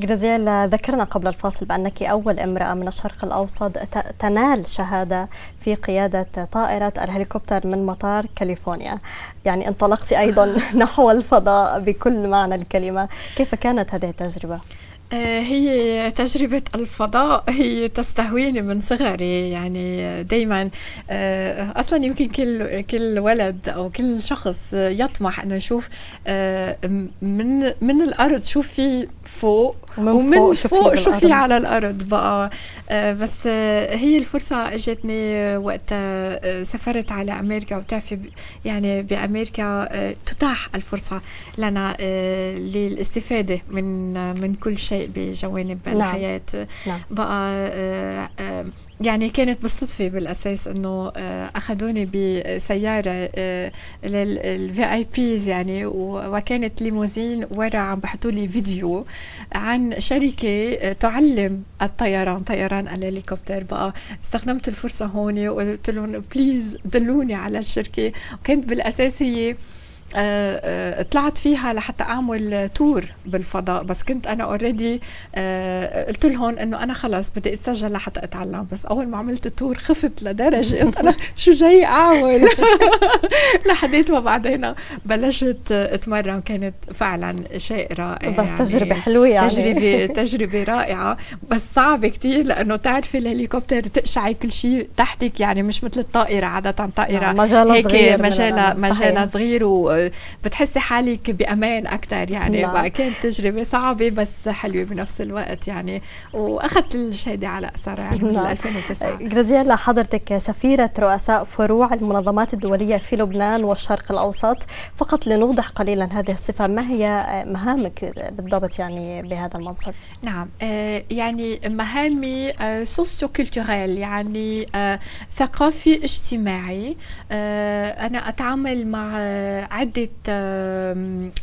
جرازيل ذكرنا قبل الفاصل بأنك أول امرأة من الشرق الأوسط تنال شهادة في قيادة طائرة الهليكوبتر من مطار كاليفورنيا يعني انطلقت أيضا نحو الفضاء بكل معنى الكلمة كيف كانت هذه التجربة؟ آه، هي تجربة الفضاء هي تستهويني من صغري يعني دايما آه، أصلا يمكن كل كل ولد أو كل شخص يطمح أنه يشوف آه، من من الأرض شو في فوق ومن, ومن فوق, فوق شو في على الأرض بقى. بس هي الفرصة إجتني وقت سافرت على أمريكا وبتعرفي يعني بأمريكا تتاح الفرصة لنا للاستفادة من من كل شيء. بجوانب نعم. الحياة نعم. بقى يعني كانت بالصدفة بالأساس إنه آه، أخذوني بسيارة آه، لل VIPs يعني وكانت ليموزين ورا عم بحطوا لي فيديو عن شركة آه، تعلم الطيران طيران الهليكوبتر بقى استخدمت الفرصة هون وقلت لهم please دلوني على الشركة وكانت بالأساس هي آه، آه، طلعت فيها لحتى أعمل tour بالفضاء بس كنت أنا already آه، قلت لهم إنه أنا خلص بدي اتسجل لحتى أتعلم بس أول ما عملت ال tour خفت لدرجة قلت أنا شو جاي أعمل؟ لحديت ما بعدين بلشت أتمرن كانت فعلا شيء رائع بس يعني. تجربة حلوة يعني. تجربة تجربة رائعة بس صعبة كثير لأنه تعرفي الهليكوبتر تقشعي كل شيء تحتك يعني مش مثل الطائرة عادة طائرة نعم، مجالها هيك صغير مجالها صغير و بتحسي حالك بأمان أكثر يعني. نعم. كانت تجربة صعبة بس حلوة بنفس الوقت يعني. وأخذت الشهادة على اثرها يعني بال 2009 جرازيلا حضرتك سفيرة رؤساء فروع المنظمات الدولية في لبنان والشرق الأوسط فقط لنوضح قليلا هذه الصفة ما هي مهامك بالضبط يعني بهذا المنصب؟ نعم. آه، يعني مهامي socio آه، culturel يعني آه، ثقافي اجتماعي. أنا أتعامل مع عدة عدة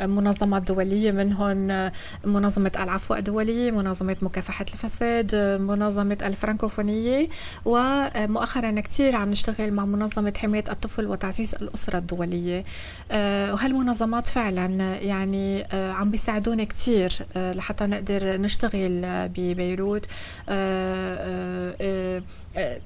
منظمات دولية منهم منظمة العفو الدولية منظمة مكافحة الفساد منظمة الفرنكوفونية ومؤخرا كثير عم نشتغل مع منظمة حماية الطفل وتعزيز الأسرة الدولية. أه، وهالمنظمات فعلا يعني أه، عم بيساعدونا كثير أه، لحتى نقدر نشتغل ببيروت.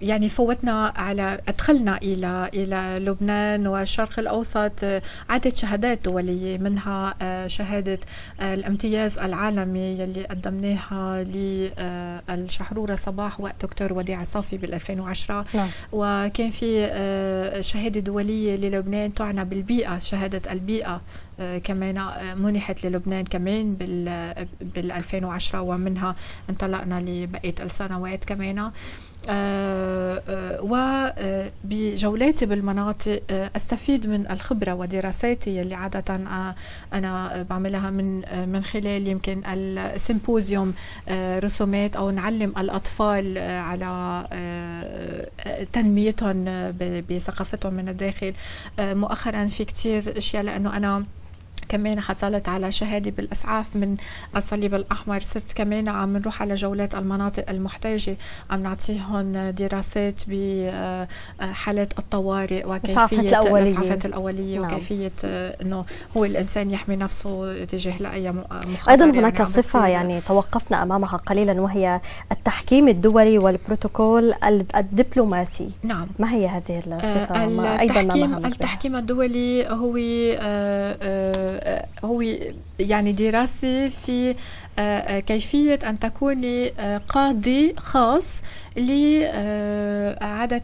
يعني فوتنا على أدخلنا إلى إلى لبنان والشرق الأوسط عده شهادات دولية منها آه، شهادة آه، الامتياز العالمي يلي قدمناها للشحروره صباح وقت دكتور وديع صافي بال 2010 نعم. وكان في آه، شهادة دولية للبنان تعنى بالبيئة شهادة البيئة كمان منحت للبنان كمان بال 2010 ومنها انطلقنا لبقية السنوات كمان آه، آه، وبجولاتي بالمناطق آه، أستفيد من الخبرة ودراساتي اللي عادة أنا بعملها من من خلال يمكن السيمبوزيوم رسومات أو نعلم الأطفال على تنميتهم بثقافتهم من الداخل. مؤخرا في كتير أشياء لأنه أنا كمان حصلت على شهادة بالإسعاف من الصليب الأحمر صرت كمان عم نروح على جولات المناطق المحتاجة عم نعطيهم دراسات بحالات الطوارئ وكيفية الأولية. الإسعافات الأولية نعم. وكيفية أنه هو الإنسان يحمي نفسه تجاه لأي مخاطر أيضا هناك يعني صفة يعني توقفنا أمامها قليلا وهي التحكيم الدولي والبروتوكول الدبلوماسي نعم ما هي هذه الصفة؟ آه أيضا ما التحكيم الدولي هو آه آه هو يعني دراسة في آه، آه، كيفية أن تكوني آه، قاضي خاص لعادة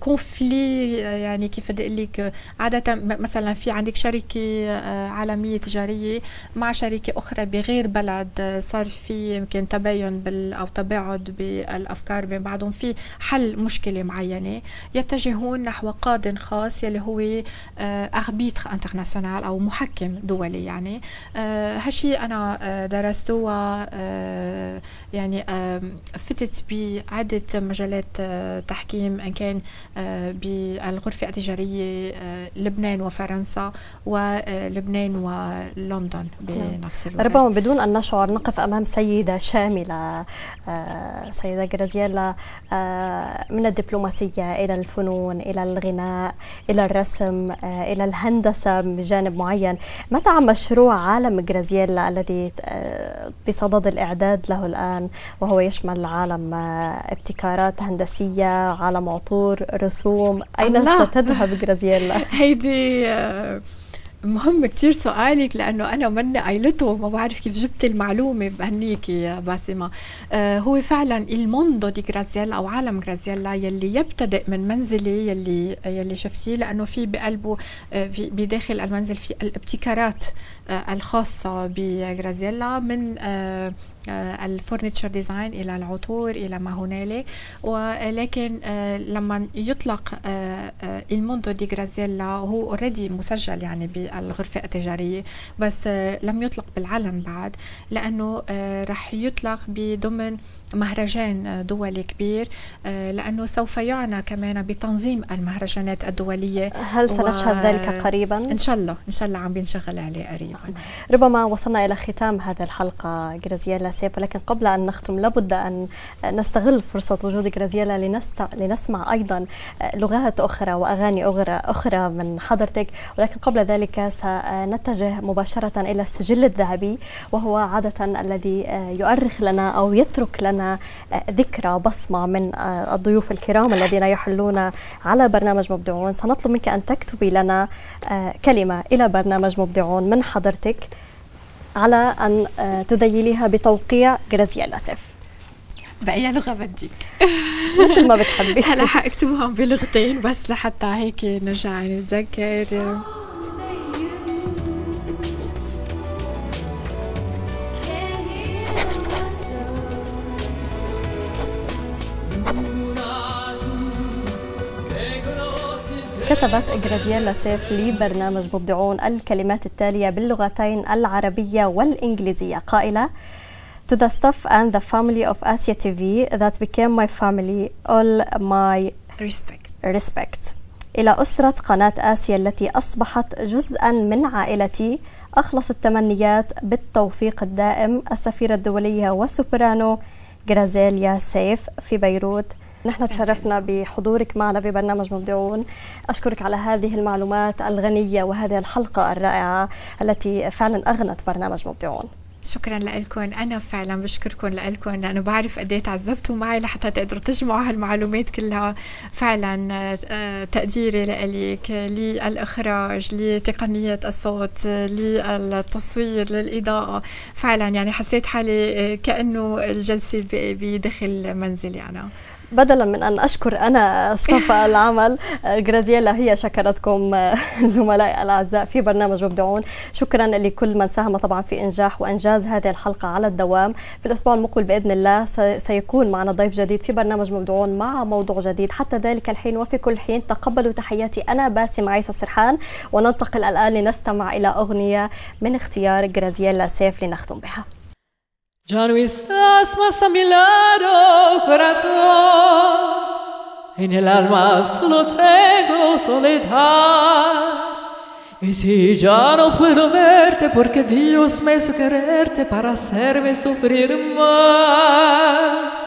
conflit يعني كيف بدي أقول لك عادة مثلا في عندك شركة عالمية تجارية مع شركة أخرى بغير بلد صار في يمكن تباين بال أو تباعد بالأفكار بين بعضهم في حل مشكلة معينة يتجهون نحو قاض خاص يلي هو arbitre international أو محكم. دولي يعني. هالشيء أنا درسته و يعني فتت بعدة مجالات تحكيم إن كان آه، بالغرفة التجارية آه، لبنان وفرنسا ولبنان ولندن بنفس الوقت. ربما بدون أن نشعر نقف أمام سيدة شاملة آه، سيدة جرازييلا من الدبلوماسية إلى الفنون إلى الغناء إلى الرسم إلى الهندسة لجانب معين. ماذا عن مشروع عالم جرازييلا الذي بصدد الإعداد له الآن؟ وهو يشمل عالم ابتكارات هندسية عالم عطور رسوم. أين ستذهب جرازييلا؟ هيدي مهم كتير سؤالك لأنه أنا مني قايلته ما بعرف كيف جبت المعلومة بهنيك يا باسمة. آه هو فعلا الموندو دي جرازيلا أو عالم جرازيلا يلي يبتدئ من منزلي يلي يلي شفتيه لأنه في بقلبه آه في بداخل المنزل في الابتكارات آه الخاصة بجرازيلا من آه آه، ال furniture design إلى العطور إلى ما هنالك. ولكن آه، لما يطلق آه، ال Mondo di Graziella هو already مسجل يعني بالغرفة التجارية بس لم يطلق بالعلن بعد لأنه رح يطلق بضمن مهرجان دولي كبير لأنه سوف يعنى كمان بتنظيم المهرجانات الدولية. هل سنشهد و... ذلك قريبا؟ إن شاء الله إن شاء الله عم بنشغل عليه قريبا. ربما وصلنا إلى ختام هذه الحلقة. جرازيلا سيف ولكن قبل أن نختم لابد أن نستغل فرصة وجودك رزيلا لنسمع أيضا لغات أخرى وأغاني أخرى, من حضرتك. ولكن قبل ذلك سنتجه مباشرة إلى السجل الذهبي وهو عادة الذي يؤرخ لنا أو يترك لنا ذكرى بصمة من الضيوف الكرام الذين يحلون على برنامج مبدعون. سنطلب منك أن تكتبي لنا كلمة إلى برنامج مبدعون من حضرتك. على أن آه، تذيليها بتوقيع جرازيالا سيف بأي لغة بدك؟ مثل ما بتحبي. هلا حاكتبهم بلغتين بس لحتى هيك نرجع نتذكر. كتبت جرازييلا سيف لبرنامج مبدعون الكلمات التالية باللغتين العربية والإنجليزية. قائلة To the staff and the family of Asia TV that became my family all my respect. respect. إلى أسرة قناة آسيا التي أصبحت جزءا من عائلتي أخلص التمنيات بالتوفيق الدائم. السفيرة الدولية وسوبرانو جرازيليا سيف في بيروت. نحن تشرفنا بحضورك معنا ببرنامج مبدعون. أشكرك على هذه المعلومات الغنية وهذه الحلقة الرائعة التي فعلا أغنت برنامج مبدعون. شكرا لكم. أنا فعلا بشكركم لكم. لأنه بعرف قد إيه تعذبتوا معي لحتى تقدروا تجمعوا هالمعلومات كلها. فعلا آه، تقديري لك للإخراج لتقنية الصوت للتصوير للإضاءة. فعلا يعني حسيت حالي كأنه الجلسة بداخل منزلي أنا. بدلا من أن أشكر أنا اصطفى العمل جرازييلا هي شكرتكم زملائي الأعزاء في برنامج مبدعون. شكرا لكل من ساهم طبعا في إنجاح وإنجاز هذه الحلقة على الدوام. في الأسبوع المقبل بإذن الله سيكون معنا ضيف جديد في برنامج مبدعون مع موضوع جديد. حتى ذلك الحين وفي كل حين تقبلوا تحياتي أنا باسم عيسى سرحان وننتقل الآن لنستمع إلى أغنية من اختيار جرازييلا سيف لنختم بها. Ya no estás más a mi lado, corazón. En el alma solo tengo soledad. Y si ya no puedo verte, porque Dios me hizo quererte para hacerme sufrir más.